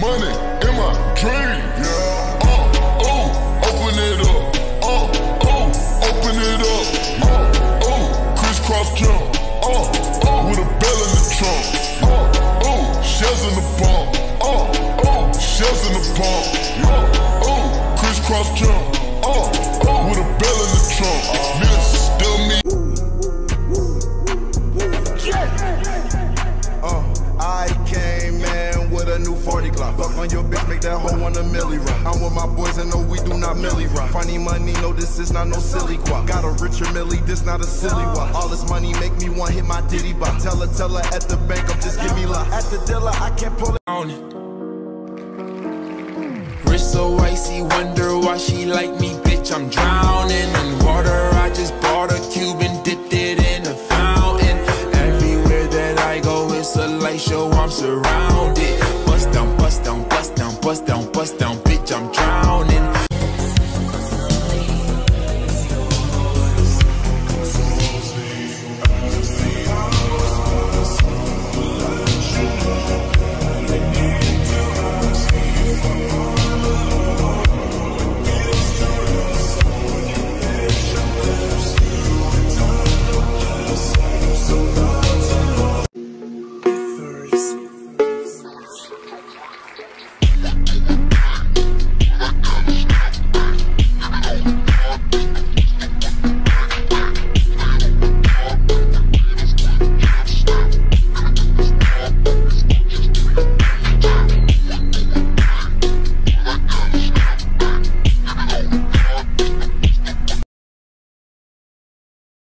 Money in my dream. Yeah. Uh, oh, open it up. Uh, oh, open it up. Uh, oh, crisscross jump. Uh, oh, with a bell in the trunk. Uh, oh, shells in the box. drop. Fuck on your bitch, make that hoe want a milli run. I'm with my boys and no, we do not milli run. Funny money, no, this is not no silly guap. Got a richer milli, this not a silly one. All this money make me want hit my diddy bop. Tell her, tell her at the bank, I'm just give me love. At the dealer, I can't pull it on it. Wrist so icy, wonder why she like me, bitch. I'm drowning in water. I just bought a Cuban, dipped it in a fountain. Everywhere that I go, it's a light show. I'm surrounded bust down, bust down, bust down, bust down, bust down, bitch, I'm drowning.